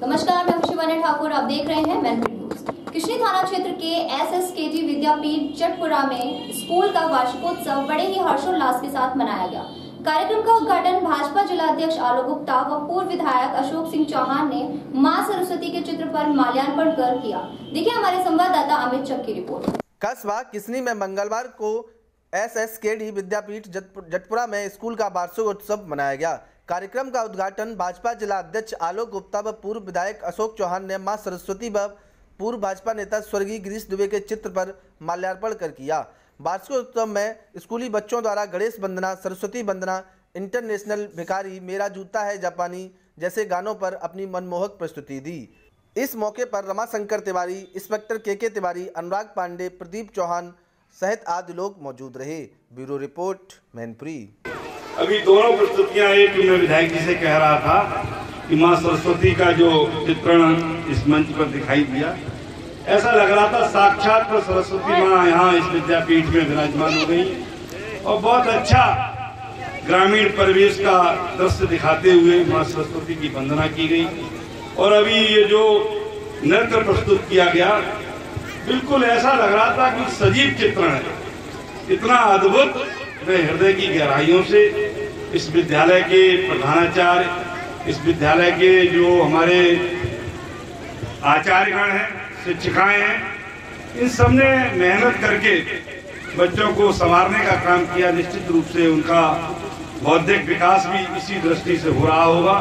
नमस्कार, मैं खुशीबानी ठाकुर, आप देख रहे हैं मैन न्यूज़। थाना क्षेत्र के एस एस के जी विद्यापीठ चटपुरा में स्कूल का वार्षिकोत्सव बड़े ही हर्षोल्लास के साथ मनाया गया। कार्यक्रम का उद्घाटन भाजपा जिला अध्यक्ष आलोक गुप्ता व पूर्व विधायक अशोक सिंह चौहान ने माँ सरस्वती के चित्र पर माल्यार्पण कर किया। देखिए हमारे संवाददाता अमित चक की रिपोर्ट। कस्बा किसनी में मंगलवार को S S K D Vidyapeeth Jatpura में स्कूल का वार्षिक उत्सव मनाया गया। कार्यक्रम का उद्घाटन भाजपा जिला अध्यक्ष आलोक गुप्ता व पूर्व विधायक अशोक चौहान ने माँ सरस्वती व पूर्व भाजपा नेता स्वर्गीय गिरीश दुबे के चित्र पर माल्यार्पण कर किया। वार्षिकोत्सव में स्कूली बच्चों द्वारा गणेश वंदना, सरस्वती वंदना, इंटरनेशनल भिखारी, मेरा जूता है जापानी जैसे गानों पर अपनी मनमोहक प्रस्तुति दी। इस मौके पर रमाशंकर तिवारी, इंस्पेक्टर के के तिवारी, अनुराग पांडे, प्रदीप चौहान सहित आदि लोग मौजूद रहे। Bureau report, Mainpuri. अभी दोनों प्रस्तुतियाँ एक मैं विधायक जी से कह रहा था कि माँ सरस्वती का जो चित्रण इस मंच पर दिखाई दिया। ऐसा लग रहा था साक्षात तो सरस्वती माँ यहाँ इस विद्यापीठ में विराजमान हो गई। और बहुत अच्छा ग्रामीण परिवेश का दृश्य दिखाते हुए माँ सरस्वती की वंदना की गई। और अभी ये जो नृत्य प्रस्तुत किया गया, बिल्कुल ऐसा लग रहा था कि सजीव चित्रण है। इतना अद्भुत मैं हृदय की गहराइयों से इस विद्यालय के प्रधानाचार्य, इस विद्यालय के जो हमारे आचार्यगण हैं, शिक्षिकाएँ हैं, इन सबने मेहनत करके बच्चों को संवारने का काम किया। निश्चित रूप से उनका बौद्धिक विकास भी इसी दृष्टि से हो रहा होगा।